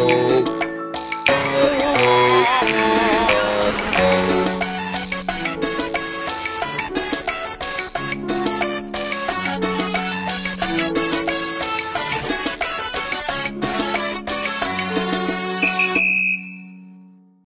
Oh.